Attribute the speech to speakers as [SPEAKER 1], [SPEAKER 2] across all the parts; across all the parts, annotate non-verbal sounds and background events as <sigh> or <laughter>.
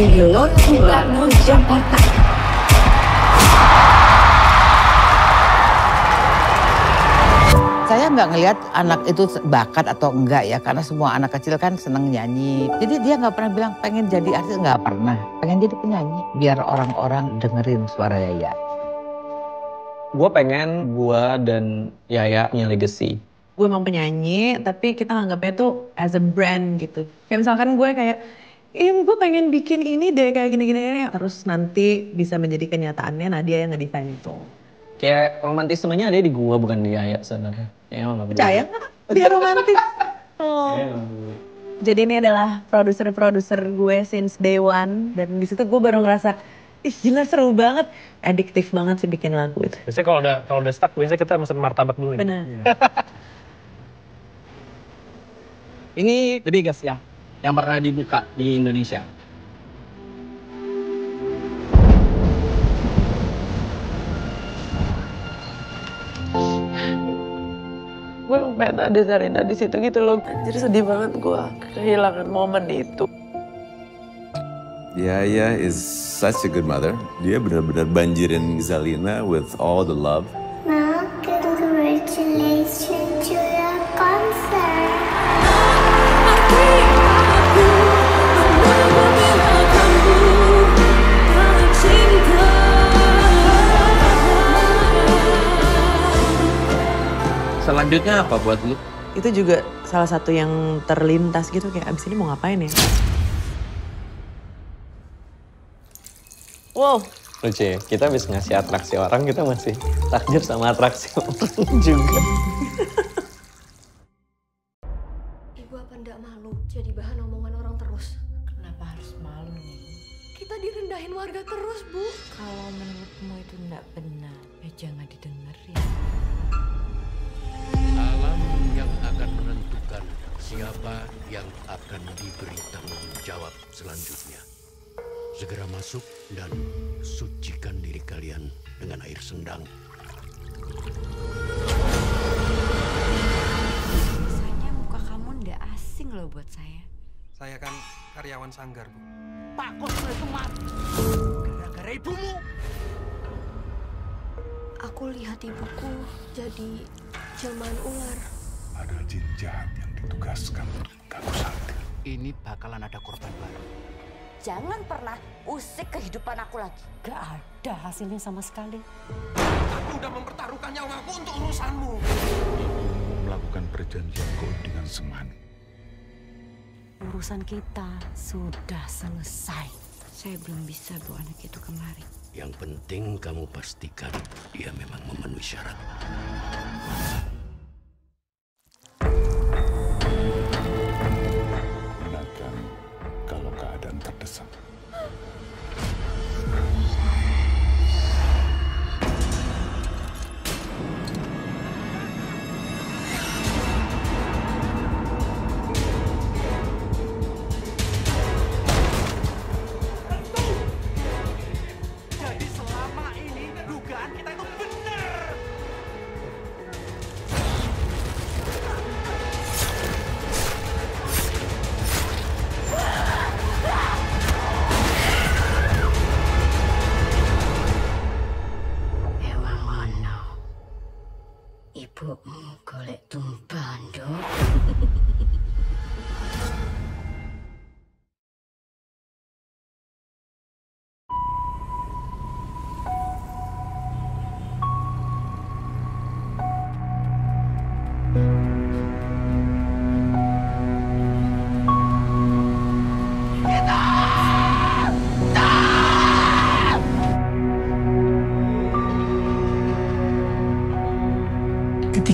[SPEAKER 1] Jakarta.
[SPEAKER 2] Saya nggak ngelihat anak itu bakat atau enggak ya, karena semua anak kecil kan seneng nyanyi. Jadi dia nggak pernah bilang pengen jadi artis, nggak pernah. Pengen jadi penyanyi, biar orang-orang dengerin suara Yaya.
[SPEAKER 3] Gue pengen gue dan Yaya punya legacy.
[SPEAKER 4] gue emang penyanyi tapi kita nganggapnya tuh as a brand gitu kayak misalkan gue kayak Ih, gue pengen bikin ini deh kayak gini-gini. Terus nanti bisa menjadi kenyataannya Nadia yang ngedesain itu.
[SPEAKER 3] Kayak romantismenya ada di gue bukan di Yaya sebenarnya. Ya emang
[SPEAKER 4] percaya dia romantis. <laughs> Oh. jadi ini adalah produser-produser gue since day one. Dan di situ gue baru ngerasa ih gila seru banget. Adiktif banget sih bikin lagu itu.
[SPEAKER 5] Biasanya kalau udah kalau udah stuck, biasanya kita mesen martabak dulu.
[SPEAKER 4] benar <laughs>
[SPEAKER 6] Ini The Biggest ya, yang pernah dibuka di Indonesia.
[SPEAKER 1] Gue pengen ada Zarina di situ gitu loh. Jadi sedih banget gue kehilangan momen itu.
[SPEAKER 7] Yaya is such a good mother. Dia benar-benar banjirin Zalina with all the love.
[SPEAKER 8] Ma, congratulations
[SPEAKER 6] Selanjutnya apa buat lu?
[SPEAKER 4] itu juga salah satu yang terlintas gitu kayak abis ini mau ngapain ya wow
[SPEAKER 3] Lucu ya, kita habis ngasih atraksi orang, kita masih takjub sama atraksi <laughs> orang juga.
[SPEAKER 9] Siapa yang akan diberi tanggung jawab selanjutnya. Segera masuk dan sucikan diri kalian dengan air sendang.
[SPEAKER 1] Rasanya muka kamu nggak asing loh buat saya.
[SPEAKER 10] Saya kan karyawan sanggar, Bu.
[SPEAKER 9] Pak Kos itu mati. Gara-gara ibumu.
[SPEAKER 11] Aku lihat ibuku jadi jelmaan ular.
[SPEAKER 12] Ada jin jahat yang ditugaskan untuk mengganggu sakti.
[SPEAKER 9] Ini bakalan ada korban baru.
[SPEAKER 13] Jangan pernah usik kehidupan aku lagi.
[SPEAKER 1] Gak ada hasilnya sama sekali.
[SPEAKER 10] Aku udah mempertaruhkan nyawaku untuk urusanmu.
[SPEAKER 12] Ibumu melakukan perjanjian goib dengan Semani.
[SPEAKER 1] Urusan kita sudah selesai. Saya belum bisa bawa anak itu kemari.
[SPEAKER 9] Yang penting kamu pastikan dia memang memenuhi syarat.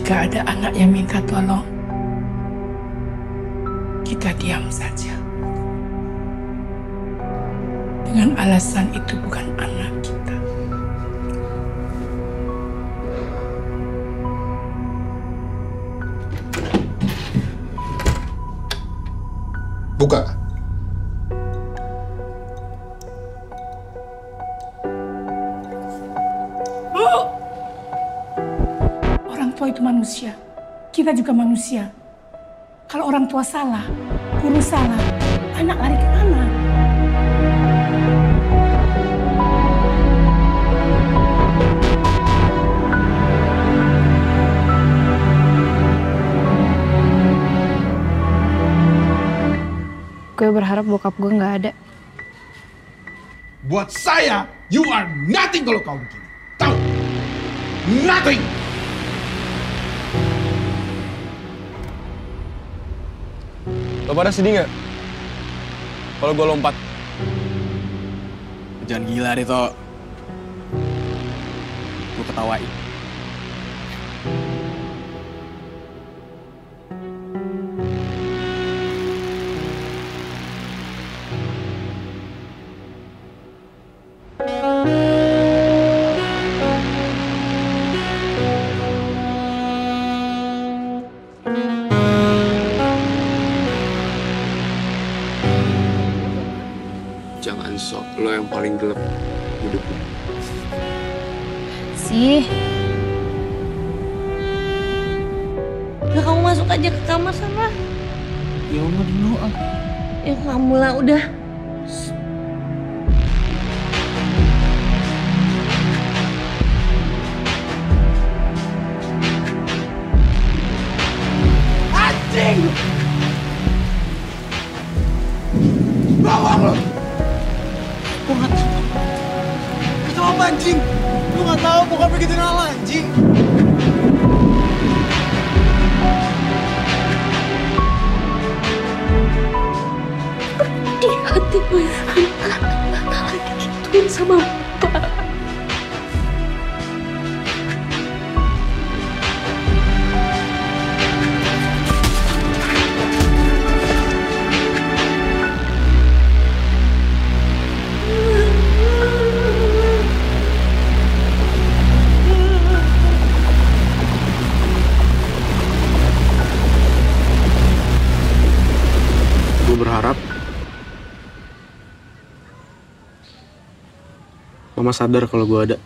[SPEAKER 14] Ketika ada anak yang minta tolong, kita diam saja. Dengan alasan itu bukan anak kita. tua itu manusia. Kita juga manusia. Kalau orang tua salah, guru salah, anak lari ke ke mana?
[SPEAKER 8] Gue berharap bokap gue gak ada.
[SPEAKER 15] Buat saya, you are nothing kalau kau begini. Tahu? Nothing!
[SPEAKER 16] Lo pada sedih nggak? Kalau gue lompat.
[SPEAKER 6] Jangan gila deh, Tok. Gue ketawain.
[SPEAKER 16] Sok lo yang paling gelap hidupnya.
[SPEAKER 8] Sih. Udah kamu masuk aja ke kamar sana.
[SPEAKER 6] Ya Allah dulu.
[SPEAKER 8] Ya kamu lah udah.
[SPEAKER 15] Anjing!
[SPEAKER 6] Anjing. Lu gak tau bukan begitu nala anjing.
[SPEAKER 8] Di hati gue gituin sama
[SPEAKER 16] Mama sadar kalau gue ada.